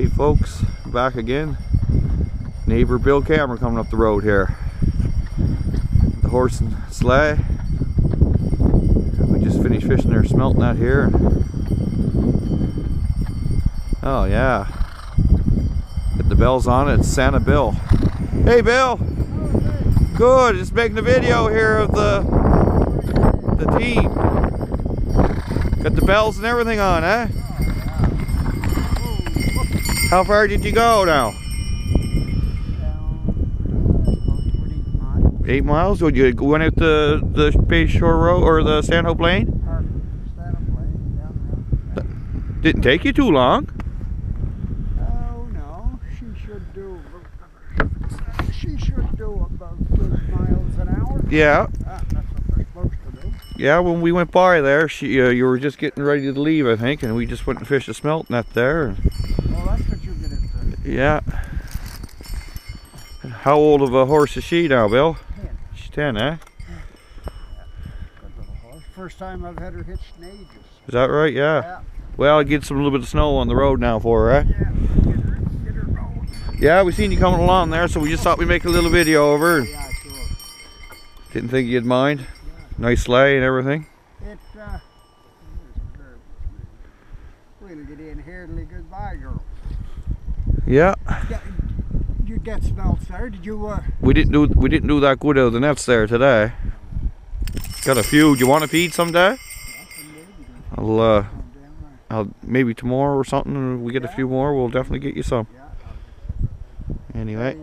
Hey folks, back again. Neighbor Bill Cameron coming up the road here. The horse and sleigh. We just finished fishing their smelt net here. Oh yeah. Get the bells on it, it's Santa Bill. Hey Bill! Good, just making a video here of the the team. Got the bells and everything on, eh? How far did you go now? Eight miles? Would you went out the the Bay Shore Road or the Stanhope Lane? Didn't take you too long. Oh no, she should do. She should do about eight miles an hour. Yeah, Ah, yeah. When we went by there, she uh, you were just getting ready to leave, I think, and we just went and fished a smelt net there. Well, that's what you get into. Yeah. How old of a horse is she now, Bill? Ten. She's ten, eh? Good. First time I've had her hitched in ages. Is that right? Yeah. Yeah. Well, I get some little bit of snow on the road now for her, eh? Yeah. Get her, get her rolling. Yeah, we seen you coming along there, so we just thought we'd make a little video of her. Yeah, sure. Didn't think you'd mind. Yeah. Nice sleigh and everything. It, uh, we'll get in here till goodbye, girl. Yeah. You get smelts there. Did you, uh, We didn't do we didn't do that good out of the nets there today. Got a few. Do you want to feed someday? I'll uh. I'll maybe tomorrow or something. If we get a few more, we'll definitely get you some. Yeah. Anyway.